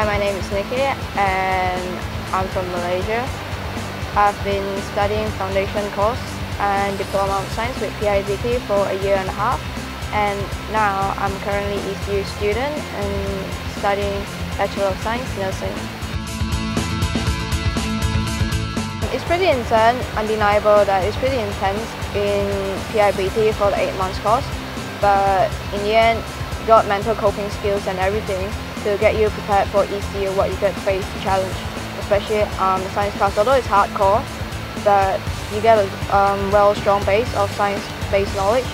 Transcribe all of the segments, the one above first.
Nikki and I'm from Malaysia. I've been studying foundation course and diploma of science with PIBT for a year and a half and now I'm currently ECU student and studying Bachelor of Science Nursing. It's pretty intense, undeniable that it's pretty intense in PIBT for the 8 months course but in the end got mental coping skills and everything to get you prepared for ECU what you could face challenge especially um, the science class. Although it's hardcore but you get a um, well strong base of science based knowledge.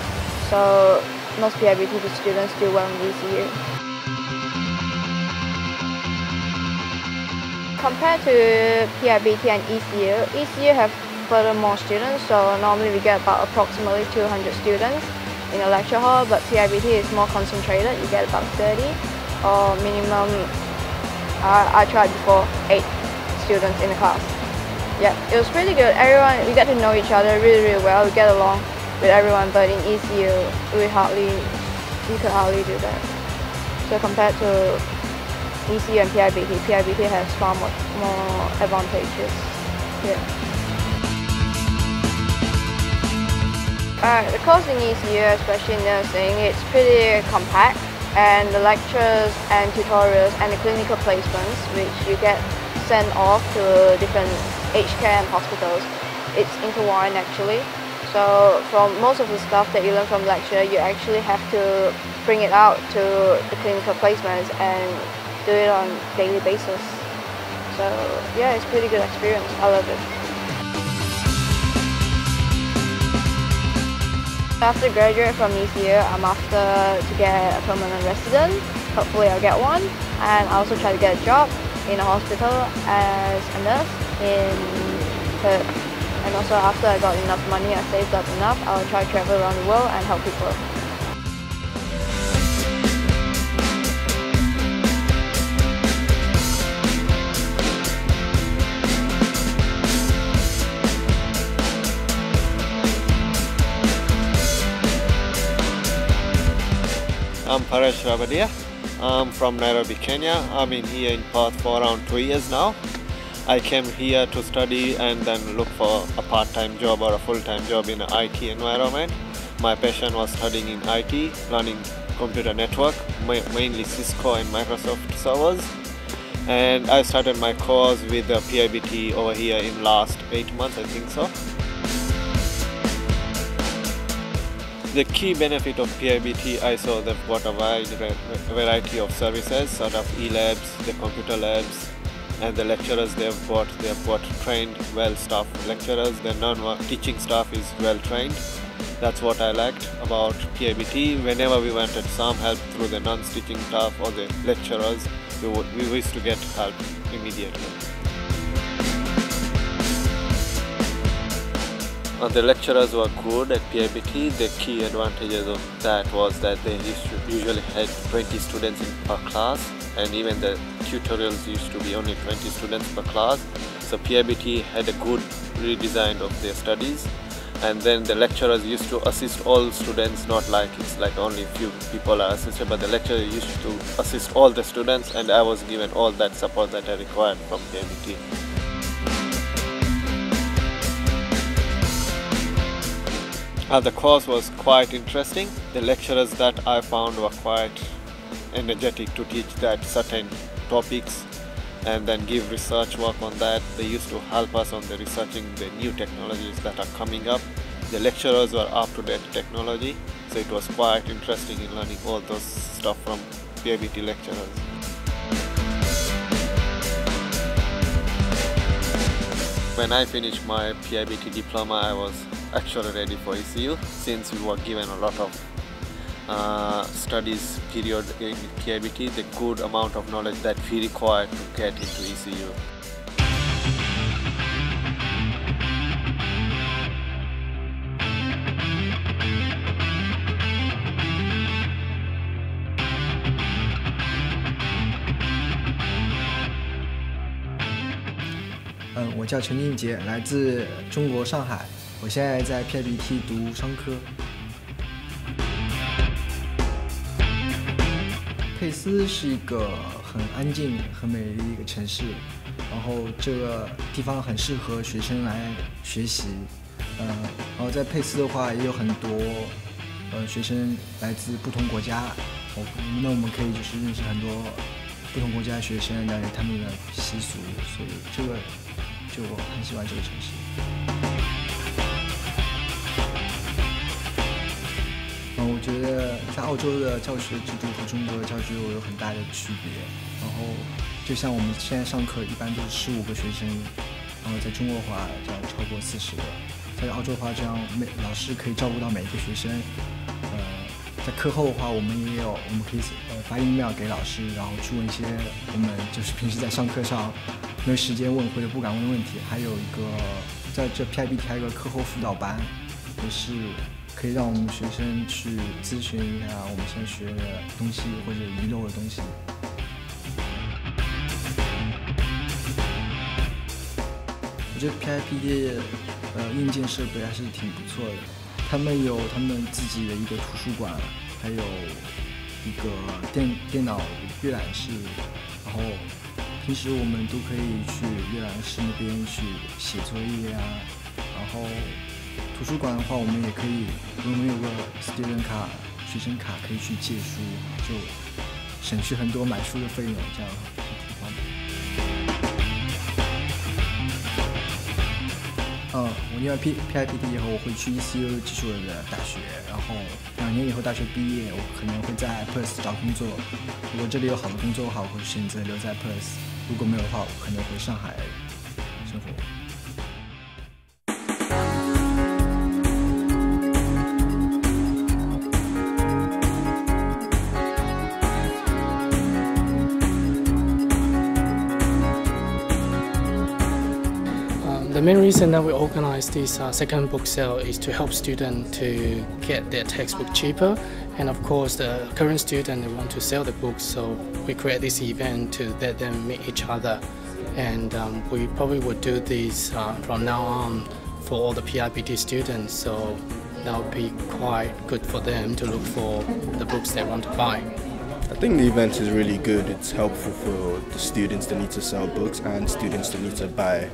So most PIBT students do well in ECU. Compared to PIBT and ECU, ECU have further more students. So normally we get about approximately 200 students in a lecture hall but PIBT is more concentrated, you get about 30 or minimum, uh, I tried before, 8 students in the class. Yeah, it was pretty good. Everyone, we get to know each other really, really well. We get along with everyone, but in ECU, we hardly, we could hardly do that. So compared to ECU and PIBT, PIBT has far more, more advantages. Yeah. Alright, the course in ECU, especially nursing, it's pretty compact and the lectures and tutorials and the clinical placements which you get sent off to different aged care and hospitals. It's intertwined actually. So from most of the stuff that you learn from lecture, you actually have to bring it out to the clinical placements and do it on daily basis. So yeah, it's pretty good experience. I love it. After graduate from ECU, I'm after to get a permanent resident. Hopefully I'll get one. And I also try to get a job in a hospital as a nurse in Perth. And also after I got enough money, I saved up enough, I'll try to travel around the world and help people. I'm Paresh Rabadia. I'm from Nairobi, Kenya. I've been here in Perth for around two years now. I came here to study and then look for a part-time job or a full-time job in an IT environment. My passion was studying in IT, learning computer network, mainly Cisco and Microsoft servers. And I started my course with the PIBT over here in last eight months, I think so. The key benefit of PIBT, I saw they've got a wide variety of services, sort of e-labs, the computer labs, and the lecturers they've got, they've got trained, well-staffed lecturers. The non-teaching staff is well-trained. That's what I liked about PIBT. Whenever we wanted some help through the non-teaching staff or the lecturers, we, would, we used to get help immediately. And the lecturers were good at PIBT. The key advantages of that was that they usually had 20 students in per class and even the tutorials used to be only 20 students per class. So PIBT had a good redesign of their studies and then the lecturers used to assist all students not like it's like only few people are assisted but the lecturer used to assist all the students and I was given all that support that I required from PIBT. Uh, the course was quite interesting. The lecturers that I found were quite energetic to teach that certain topics and then give research work on that. They used to help us on the researching the new technologies that are coming up. The lecturers were up to date technology, so it was quite interesting in learning all those stuff from PIBT lecturers. When I finished my PIBT diploma, I was actually ready for ECU since we were given a lot of uh, studies period in PIBT, the good amount of knowledge that we require to get into ECU. Uh, 我叫陈俊杰，来自中国上海。我现在在 PIBT 读商科。佩斯是一个很安静、很美丽的一个城市，然后这个地方很适合学生来学习。嗯，然后在佩斯的话也有很多呃学生来自不同国家，我那我们可以就是认识很多不同国家的学生，了解他们的习俗，所以这个就我很喜欢这个城市。觉得在澳洲的教学制度和中国的教学制度有很大的区别。然后就像我们现在上课一般都是十五个学生，然后在中国的话这样超过四十个。在澳洲的话，这样每老师可以照顾到每一个学生。呃，在课后的话，我们也有，我们可以呃发 email 给老师，然后去问一些我们就是平时在上课上没有时间问或者不敢问的问题。还有一个在这 PIBT 还有个课后辅导班，也是可以让我们学生去咨询一下我们现在学的东西或者遗漏的东西。我觉得 P I P 的呃硬件设备还是挺不错的，他们有他们自己的一个图书馆，还有一个电电脑阅览室，然后平时我们都可以去阅览室那边去写作业啊，然后图书馆的话，我们也可以，我们有个 student 卡学生卡可以去借书，就省去很多买书的费用，这样挺方便。嗯，我念完 P P I P T 以后，我会去 E C U 继续我的大学，然后两年以后大学毕业，我可能会在 Perth 找工作。如果这里有好的工作的话，我会选择留在 Perth；如果没有的话，我可能回上海生活。The main reason that we organize this uh, second book sale is to help students to get their textbook cheaper and of course the current student they want to sell the books so we create this event to let them meet each other and um, we probably would do this uh, from now on for all the PIBT students so that would be quite good for them to look for the books they want to buy. I think the event is really good. It's helpful for the students that need to sell books and students that need to buy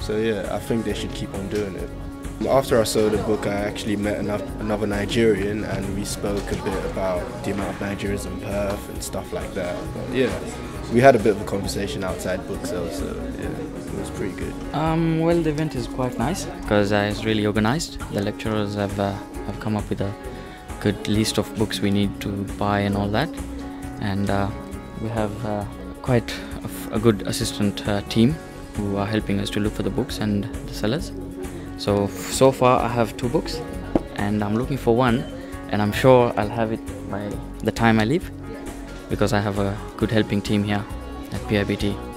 so yeah, I think they should keep on doing it. After I sold the book, I actually met another Nigerian and we spoke a bit about the amount of Nigerians in Perth and stuff like that. But yeah, we had a bit of a conversation outside book sale, so yeah, it was pretty good. Um, well, the event is quite nice because uh, it's really organized. The lecturers have, uh, have come up with a good list of books we need to buy and all that. And uh, we have uh, quite a, a, good assistant uh, team who are helping us to look for the books and the sellers. So so far I have two books and I'm looking for one and I'm sure I'll have it by the time I leave because I have a good helping team here at PIBT.